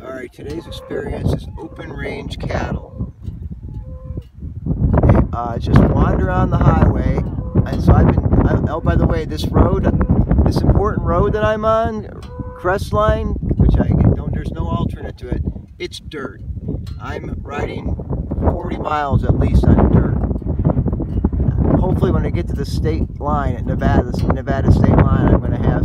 Alright, today's experience is open range cattle. Uh, just wander on the highway. And so I've been, uh, oh by the way, this road, this important road that I'm on, Crestline, which I don't, there's no alternate to it, it's dirt. I'm riding 40 miles at least on dirt. Hopefully when I get to the state line at Nevada, Nevada state line, I'm going to have